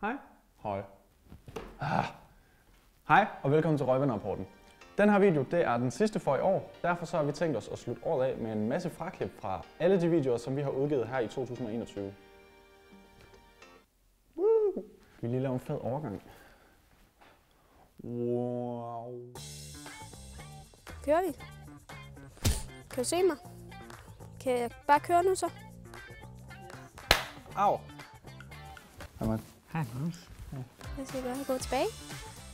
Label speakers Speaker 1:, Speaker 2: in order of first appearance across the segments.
Speaker 1: Hej. Hej. Ah. Hej og velkommen til Røgvandrapporten. Den her video, det er den sidste for i år. Derfor så har vi tænkt os at slutte året af med en masse fraklip fra alle de videoer, som vi har udgivet her i 2021. Woo! Vi lige lave en fed overgang. Wow.
Speaker 2: Kører vi? Kan du se mig? Kan jeg bare køre nu så?
Speaker 1: Au. Jamen,
Speaker 3: Hej, Magnus.
Speaker 2: Hvad skal jeg gøre? Gå tilbage?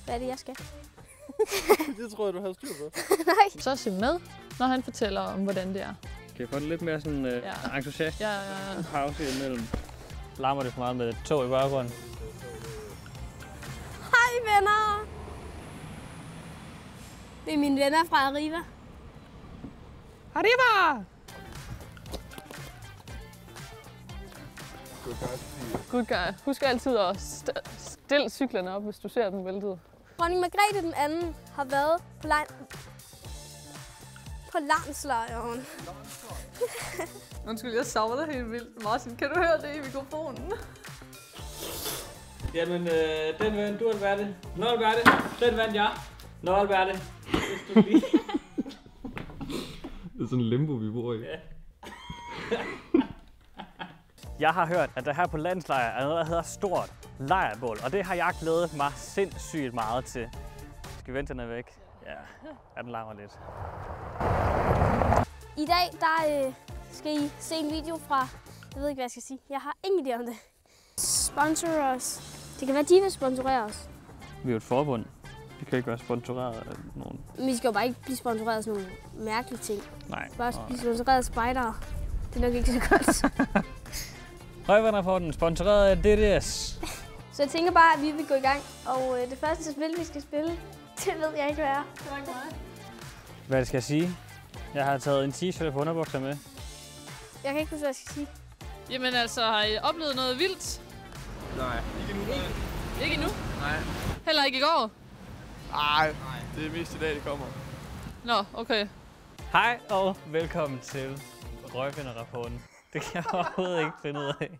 Speaker 2: Hvad er det, jeg skal?
Speaker 4: Det tror jeg, du havde styr på.
Speaker 2: Nej.
Speaker 5: Så se med, når han fortæller om, hvordan det er.
Speaker 3: Kan jeg få det lidt mere sådan uh,
Speaker 5: Ja.
Speaker 3: ja. entusiast
Speaker 5: Ja, ja,
Speaker 3: pause imellem? Larmer det for meget med et tog i baggrunden?
Speaker 2: Hej venner! Det er mine venner fra Arriva.
Speaker 5: Arriba! Good guy. Husk altid at st- stille cyklerne op, hvis du ser dem væltet.
Speaker 2: Dronning Margrethe den anden har været på lejr... På landslejren.
Speaker 5: Undskyld, jeg savner dig helt vildt. Martin, kan du høre det i mikrofonen?
Speaker 3: Jamen, øh, den vandt du, Alberte. Nå, Alberte. Den vandt jeg. Nå, Alberte. Hvis du lige...
Speaker 4: Det er sådan en limbo, vi bor i.
Speaker 3: Jeg har hørt, at der her på landslejr er noget, der hedder stort lejrbål, og det har jeg glædet mig sindssygt meget til. Skal vi vente, den er væk? Ja, ja den larmer lidt.
Speaker 2: I dag, der øh, skal I se en video fra... Jeg ved ikke, hvad jeg skal sige. Jeg har ingen idé om det. Sponsor os. Det kan være, de vil sponsorere os.
Speaker 3: Vi er jo et forbund. Vi kan ikke være sponsoreret af nogen.
Speaker 2: Men vi skal jo bare ikke blive sponsoreret af sådan nogle mærkelige ting.
Speaker 3: Nej.
Speaker 2: Bare blive sponsoreret af spejdere. Det er nok ikke så godt.
Speaker 3: Røgvandrapporten sponsoreret af DDS.
Speaker 2: Så jeg tænker bare, at vi vil gå i gang. Og øh, det første spil, vi skal spille, det ved jeg ikke, hvad er.
Speaker 3: Hvad skal jeg sige? Jeg har taget en t-shirt og underbukser med.
Speaker 2: Jeg kan ikke huske, hvad jeg skal sige.
Speaker 5: Jamen altså, har I oplevet noget vildt?
Speaker 4: Nej. Ikke nu, nej.
Speaker 5: Ikke endnu?
Speaker 4: Nej.
Speaker 5: Heller ikke i går?
Speaker 4: Ej, det er mest i dag, det kommer.
Speaker 5: Nå, okay.
Speaker 3: Hej og velkommen til Røgvandrapporten. Det kan jeg overhovedet ikke finde ud af.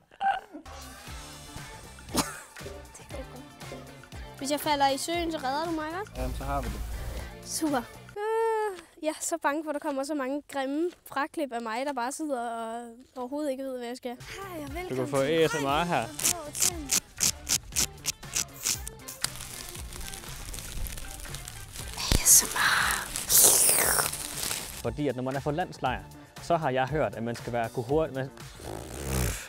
Speaker 2: Hvis jeg falder i søen, så redder du mig, ikke?
Speaker 3: Jamen, så har vi det.
Speaker 2: Super. Øh, jeg er så bange for, at der kommer så mange grimme fraklip af mig, der bare sidder og overhovedet ikke ved, hvad jeg skal. Hej og velkommen
Speaker 3: Du kan få ASMR her. Fordi at når man er på landslejr, så har jeg hørt, at man skal være kunne hurtig. Man,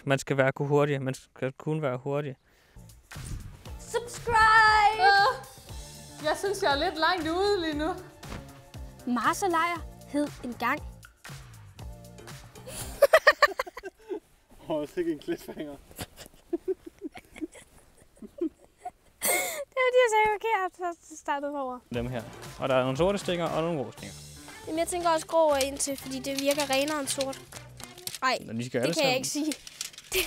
Speaker 3: man skal være kunne hurtig. Man skal kun være hurtig.
Speaker 2: Subscribe!
Speaker 5: Øh, jeg synes, jeg er lidt langt ude lige nu.
Speaker 2: Mars og Lejr hed en gang.
Speaker 4: Åh, oh, sikke en cliffhanger.
Speaker 2: Det var de, jeg sagde forkert, så startede forfra.
Speaker 3: Dem her. Og der er nogle sorte stinger og nogle grå stinger.
Speaker 2: Jamen, jeg tænker også grå ind til, fordi det virker renere end sort. Nej, det kan jeg
Speaker 3: sammen.
Speaker 2: ikke sige. Det,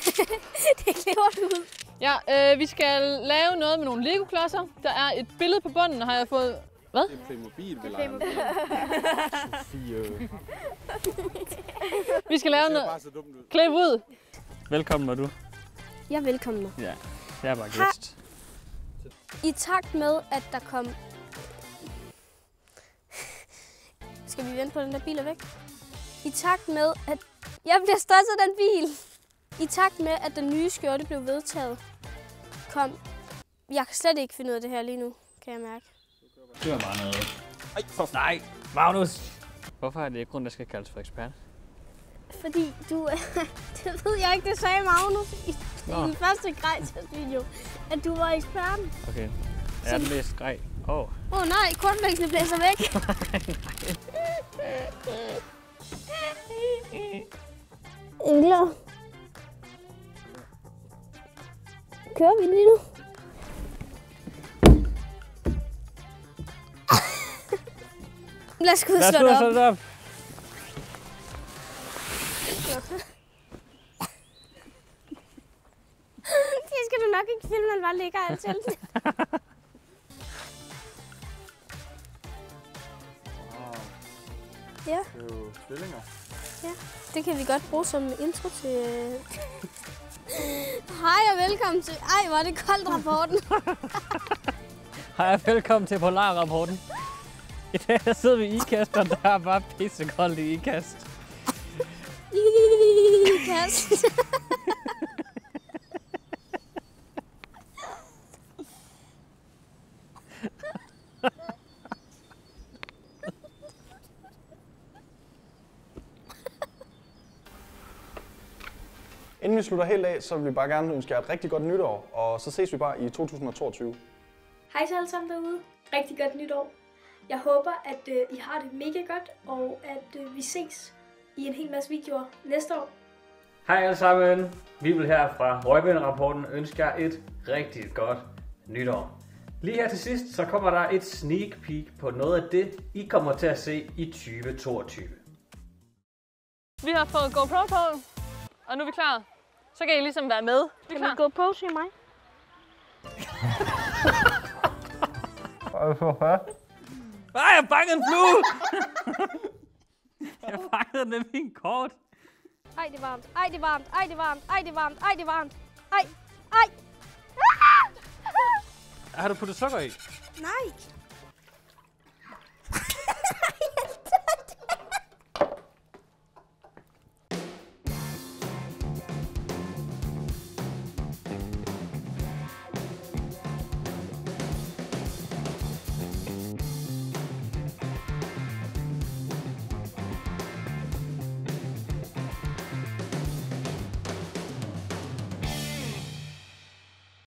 Speaker 2: det kliver ud.
Speaker 5: Ja, øh, vi skal lave noget med nogle Lego-klodser. Der er et billede på bunden, har jeg fået. Hvad?
Speaker 4: Det er Playmobil, vi leger med. Sofie.
Speaker 5: Vi skal lave noget. Klip ud.
Speaker 3: Velkommen er du.
Speaker 2: Jeg er velkommen.
Speaker 3: Ja, jeg er bare
Speaker 2: Ha-
Speaker 3: gæst.
Speaker 2: I takt med, at der kom... Skal vi vente på, at den der bil er væk? I takt med, at... Jeg bliver stresset af den bil! I takt med, at den nye skjorte blev vedtaget, kom... Jeg kan slet ikke finde ud af det her lige nu, kan jeg mærke.
Speaker 3: Det var bare noget. Ej, for... Nej, Magnus! Hvorfor er det ikke grund, der skal kaldes for ekspert?
Speaker 2: Fordi du... det ved jeg ikke, det sagde Magnus i, i
Speaker 3: Nå.
Speaker 2: den første grejsvideo, at du var eksperten.
Speaker 3: Okay. Er den mest grej? Åh. Oh.
Speaker 2: Åh oh, nej, kortlægsene blæser væk. Engler. Kører vi lige nu? Lad os gå ud og slå det op.
Speaker 3: det op.
Speaker 2: Det skal du nok ikke filme, når den bare ligger alt til. Ja,
Speaker 4: Det er jo stillinger.
Speaker 2: det kan vi godt bruge som intro til... Hej og velkommen til... Ej, hvor er det koldt rapporten.
Speaker 5: Hej og velkommen til Polarrapporten. I dag der sidder vi i IKAST, og der er bare pissekoldt i IKAST.
Speaker 2: Kast.
Speaker 1: Inden vi slutter helt af, så vil vi bare gerne ønske jer et rigtig godt nytår, og så ses vi bare i 2022.
Speaker 6: Hej så alle sammen derude. Rigtig godt nytår. Jeg håber, at øh, I har det mega godt, og at øh, vi ses i en hel masse videoer næste år.
Speaker 5: Hej alle sammen. Vi vil her fra Røgvind-rapporten ønske jer et rigtig godt nytår. Lige her til sidst, så kommer der et sneak peek på noget af det, I kommer til at se i 2022.
Speaker 7: Vi har fået GoPro på, og nu er vi klar. Så kan I ligesom være med. Vi er klar.
Speaker 2: gå på til mig?
Speaker 5: Ej, jeg fangede en flue! jeg fangede den med min kort.
Speaker 2: Ej, det er varmt. Ej, det er varmt. Ej, det er varmt. Ej, det er varmt. Ej, det er varmt. Ej, ej.
Speaker 5: Har du puttet sukker i?
Speaker 2: Nej.